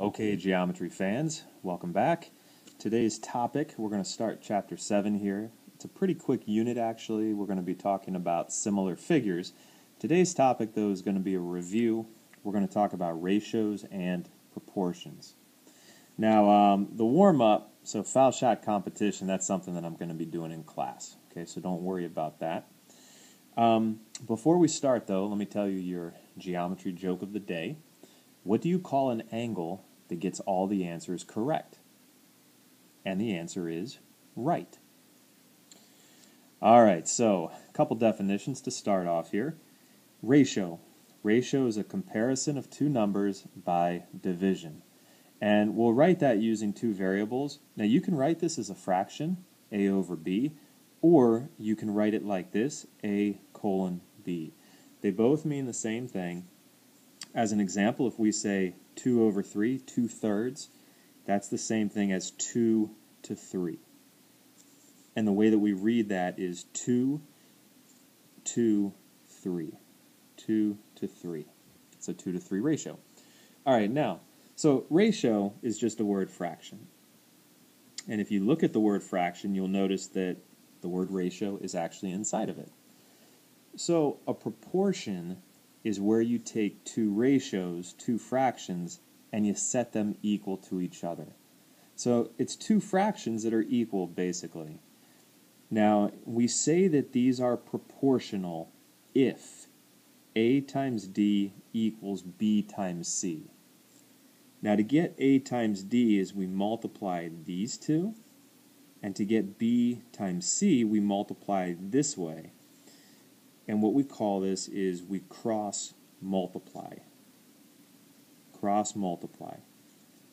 Okay, geometry fans, welcome back. Today's topic, we're going to start chapter 7 here. It's a pretty quick unit actually. We're going to be talking about similar figures. Today's topic though is going to be a review. We're going to talk about ratios and proportions. Now, um, the warm-up, so foul shot competition, that's something that I'm going to be doing in class. Okay, so don't worry about that. Um, before we start though, let me tell you your geometry joke of the day. What do you call an angle that gets all the answers correct? And the answer is right. All right, so a couple definitions to start off here. Ratio. Ratio is a comparison of two numbers by division. And we'll write that using two variables. Now you can write this as a fraction, a over b, or you can write it like this, a colon b. They both mean the same thing. As an example, if we say 2 over 3, 2 thirds, that's the same thing as 2 to 3. And the way that we read that is 2 to 3. 2 to 3. It's a 2 to 3 ratio. All right, now, so ratio is just a word fraction. And if you look at the word fraction, you'll notice that the word ratio is actually inside of it. So a proportion is where you take two ratios, two fractions, and you set them equal to each other. So it's two fractions that are equal, basically. Now, we say that these are proportional if A times D equals B times C. Now, to get A times D is we multiply these two, and to get B times C, we multiply this way. And what we call this is we cross multiply. Cross multiply.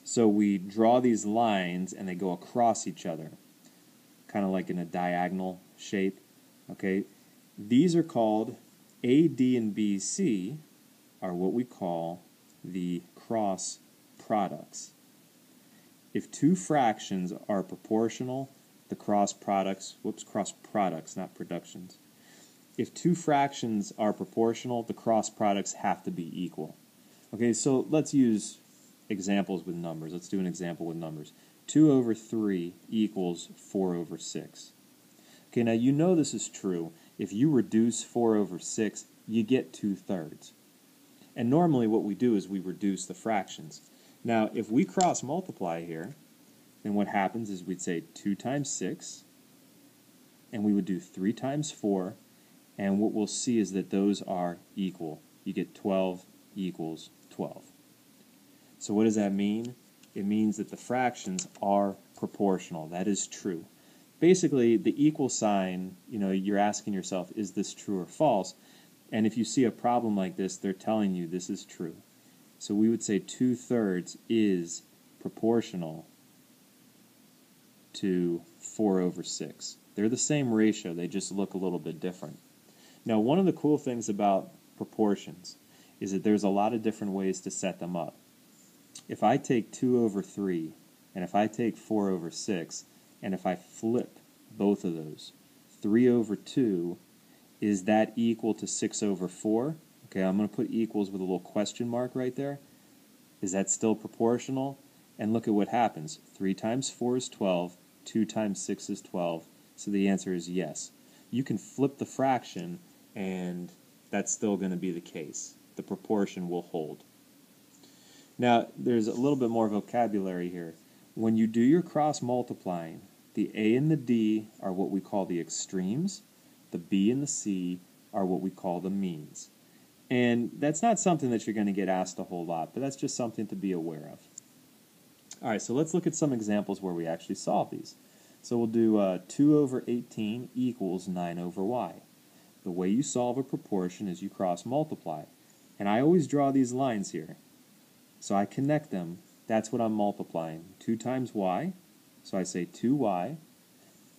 So we draw these lines and they go across each other, kind of like in a diagonal shape. Okay, these are called AD and BC are what we call the cross products. If two fractions are proportional, the cross products, whoops, cross products, not productions, if two fractions are proportional, the cross products have to be equal. Okay, so let's use examples with numbers. Let's do an example with numbers. 2 over 3 equals 4 over 6. Okay, now you know this is true. If you reduce 4 over 6, you get 2 thirds. And normally what we do is we reduce the fractions. Now, if we cross multiply here, then what happens is we'd say 2 times 6, and we would do 3 times 4, and what we'll see is that those are equal. You get 12 equals 12. So what does that mean? It means that the fractions are proportional. That is true. Basically, the equal sign, you know, you're asking yourself, is this true or false? And if you see a problem like this, they're telling you this is true. So we would say 2 thirds is proportional to 4 over 6. They're the same ratio, they just look a little bit different. Now, one of the cool things about proportions is that there's a lot of different ways to set them up. If I take 2 over 3, and if I take 4 over 6, and if I flip both of those, 3 over 2, is that equal to 6 over 4? Okay, I'm going to put equals with a little question mark right there. Is that still proportional? And look at what happens. 3 times 4 is 12, 2 times 6 is 12, so the answer is yes. You can flip the fraction and that's still going to be the case. The proportion will hold. Now, there's a little bit more vocabulary here. When you do your cross multiplying, the A and the D are what we call the extremes, the B and the C are what we call the means. And that's not something that you're going to get asked a whole lot, but that's just something to be aware of. All right, so let's look at some examples where we actually solve these. So we'll do uh, 2 over 18 equals 9 over y. The way you solve a proportion is you cross multiply. And I always draw these lines here. So I connect them. That's what I'm multiplying. 2 times y. So I say 2y.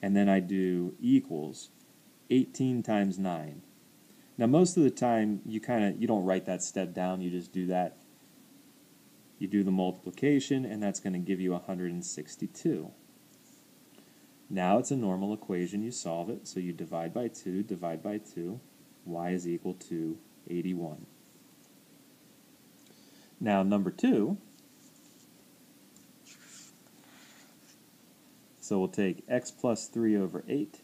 And then I do equals 18 times 9. Now most of the time you kind of you don't write that step down, you just do that. You do the multiplication and that's going to give you 162. Now it's a normal equation, you solve it, so you divide by 2, divide by 2, y is equal to 81. Now number 2, so we'll take x plus 3 over 8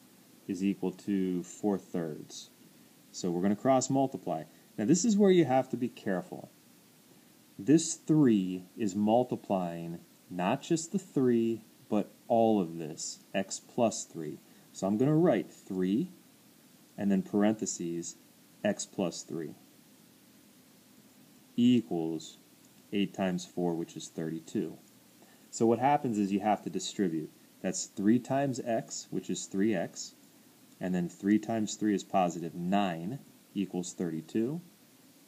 is equal to 4 thirds. So we're going to cross multiply. Now this is where you have to be careful. This 3 is multiplying not just the 3 but all of this, x plus 3. So I'm going to write 3 and then parentheses x plus 3 equals 8 times 4, which is 32. So what happens is you have to distribute. That's 3 times x, which is 3x, and then 3 times 3 is positive 9 equals 32.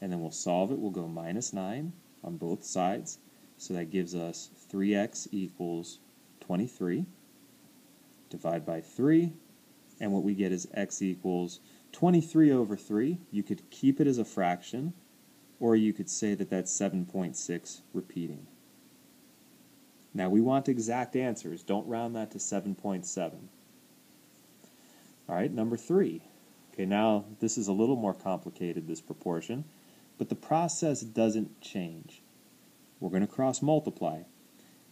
And then we'll solve it. We'll go minus 9 on both sides. So that gives us 3x equals 23. Divide by 3. And what we get is x equals 23 over 3. You could keep it as a fraction, or you could say that that's 7.6 repeating. Now we want exact answers. Don't round that to 7.7. All right, number three. Okay, now this is a little more complicated, this proportion, but the process doesn't change. We're going to cross multiply.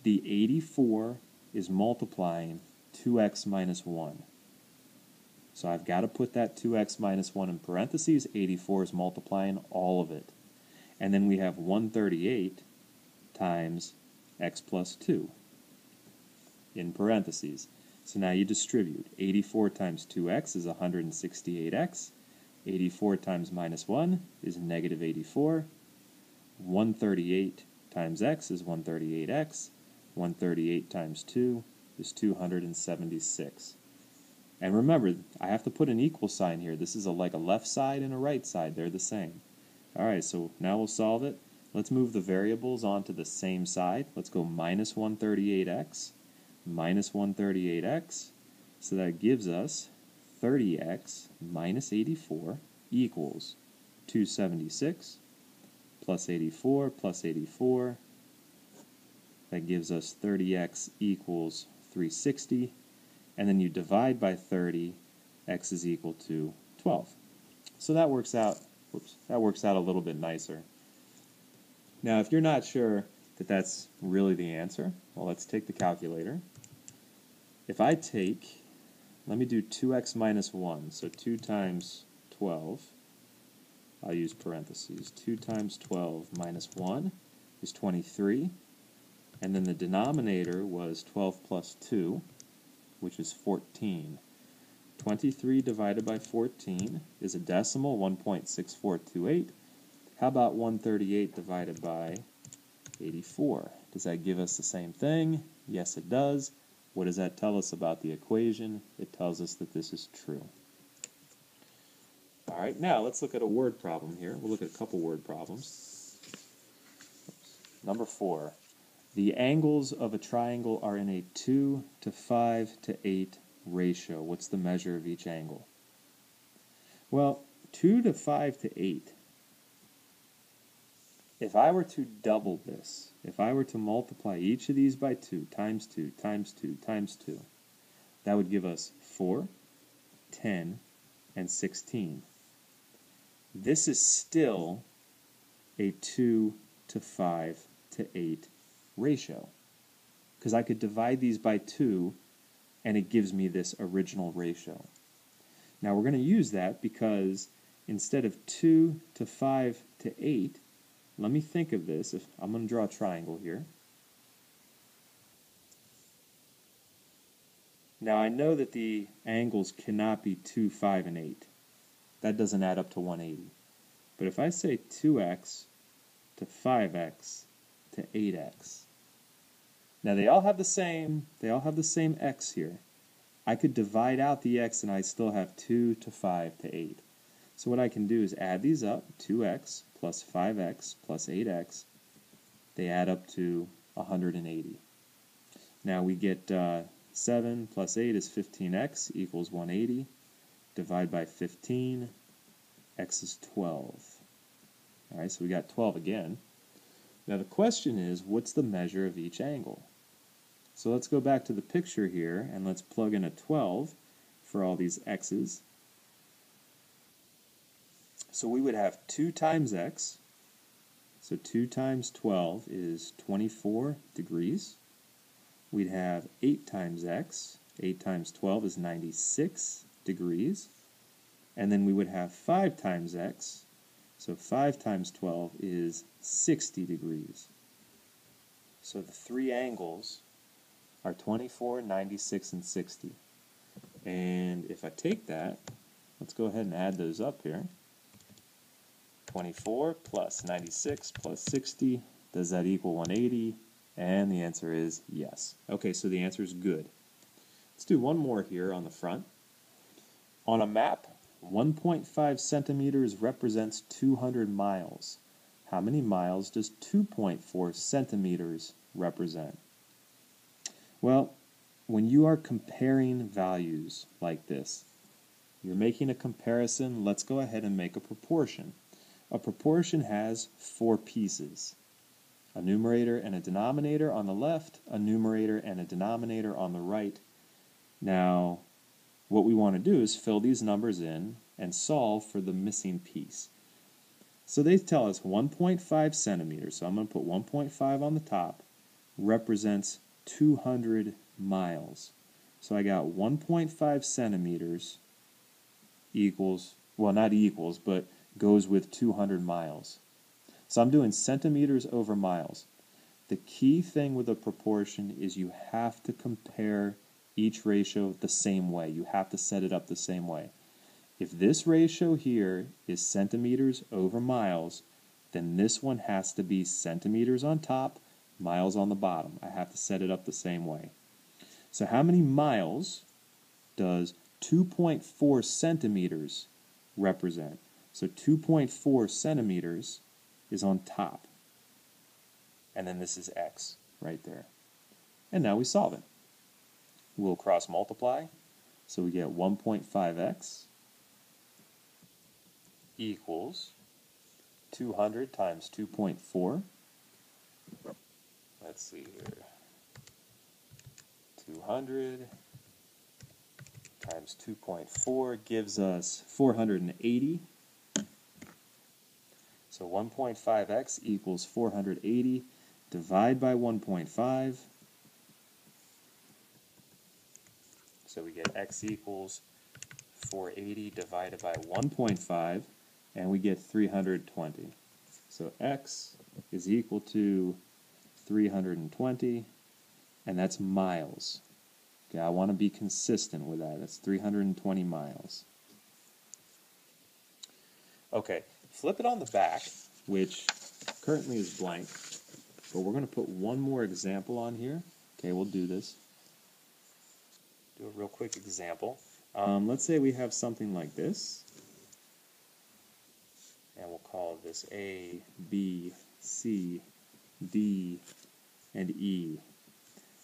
The 84 is multiplying 2x minus 1. So I've got to put that 2x minus 1 in parentheses. 84 is multiplying all of it. And then we have 138 times x plus 2 in parentheses. So now you distribute. 84 times 2x is 168x. 84 times minus 1 is negative 84. 138 times x is 138x. 138 times 2 is 276. And remember, I have to put an equal sign here. This is a, like a left side and a right side. They're the same. All right, so now we'll solve it. Let's move the variables onto the same side. Let's go minus 138x minus 138x. So that gives us 30x minus 84 equals 276 plus 84 plus 84. That gives us 30x equals 360. And then you divide by 30, x is equal to 12. So that works out, whoops, that works out a little bit nicer. Now, if you're not sure that that's really the answer, well, let's take the calculator. If I take, let me do 2x minus 1, so 2 times 12, I'll use parentheses, 2 times 12 minus 1 is 23, and then the denominator was 12 plus 2, which is 14. 23 divided by 14 is a decimal, 1.6428. How about 138 divided by 84? Does that give us the same thing? Yes, it does. What does that tell us about the equation? It tells us that this is true. All right, now let's look at a word problem here. We'll look at a couple word problems. Number four. The angles of a triangle are in a 2 to 5 to 8 ratio. What's the measure of each angle? Well, 2 to 5 to 8 if I were to double this, if I were to multiply each of these by 2 times 2 times 2 times 2, that would give us 4, 10, and 16. This is still a 2 to 5 to 8 ratio because I could divide these by 2 and it gives me this original ratio. Now we're going to use that because instead of 2 to 5 to 8, let me think of this. If I'm going to draw a triangle here. Now I know that the angles cannot be 2, 5, and 8. That doesn't add up to 180. But if I say 2x to 5x to 8x, now they all have the same, they all have the same x here. I could divide out the x and I still have 2 to 5 to 8. So what I can do is add these up, 2x plus 5x plus 8x, they add up to 180. Now we get uh, 7 plus 8 is 15x equals 180. Divide by 15, x is 12. All right, so we got 12 again. Now the question is, what's the measure of each angle? So let's go back to the picture here and let's plug in a 12 for all these x's. So we would have 2 times x. So 2 times 12 is 24 degrees. we'd have 8 times x. 8 times 12 is 96 degrees. And then we would have 5 times x. So 5 times 12 is 60 degrees. So the three angles are 24, 96, and 60. And if I take that, let's go ahead and add those up here. 24 plus 96 plus 60, does that equal 180? And the answer is yes. Okay, so the answer is good. Let's do one more here on the front. On a map, 1.5 centimeters represents 200 miles. How many miles does 2.4 centimeters represent? Well, when you are comparing values like this, you're making a comparison, let's go ahead and make a proportion. A proportion has four pieces. A numerator and a denominator on the left, a numerator and a denominator on the right. Now, what we want to do is fill these numbers in and solve for the missing piece. So they tell us 1.5 centimeters, so I'm going to put 1.5 on the top, represents 200 miles. So I got 1.5 centimeters equals, well, not equals, but goes with 200 miles. So I'm doing centimeters over miles. The key thing with a proportion is you have to compare each ratio the same way. You have to set it up the same way. If this ratio here is centimeters over miles, then this one has to be centimeters on top, miles on the bottom. I have to set it up the same way. So how many miles does 2.4 centimeters represent? So 2.4 centimeters is on top. And then this is x right there. And now we solve it. We'll cross multiply. So we get 1.5x equals 200 times 2.4. Let's see here. 200 times 2.4 gives us 480. So 1.5x equals 480. Divide by 1.5. So we get x equals 480 divided by 1.5 and we get 320. So x is equal to 320, and that's miles. Okay, I want to be consistent with that. That's 320 miles. Okay, flip it on the back, which currently is blank, but we're going to put one more example on here. Okay, we'll do this. Do a real quick example. Um, let's say we have something like this and we'll call this A, B, C, D, and E.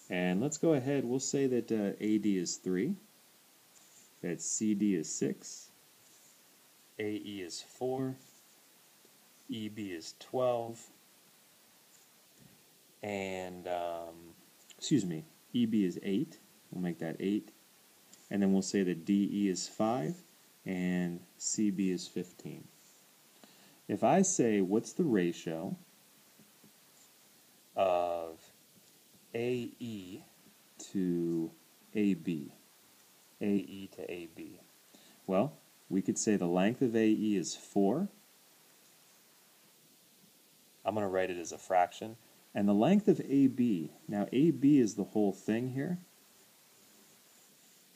And let's go ahead, we'll say that uh, AD is 3, that CD is 6, AE is 4, EB is 12, and, um, excuse me, EB is 8, we'll make that 8, and then we'll say that DE is 5, and CB is 15. If I say, what's the ratio of AE to AB? AE to AB. Well, we could say the length of AE is 4. I'm going to write it as a fraction. And the length of AB, now AB is the whole thing here.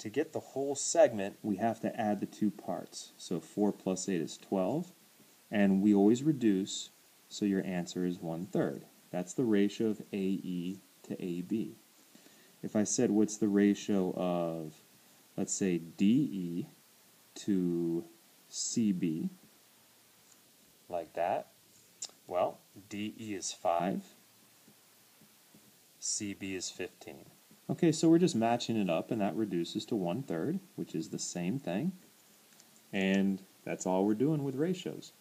To get the whole segment, we have to add the two parts. So 4 plus 8 is 12 and we always reduce, so your answer is one third. That's the ratio of AE to AB. If I said what's the ratio of, let's say, DE to CB, like that, well, DE is 5, CB is 15. Okay, so we're just matching it up, and that reduces to one third, which is the same thing. And that's all we're doing with ratios.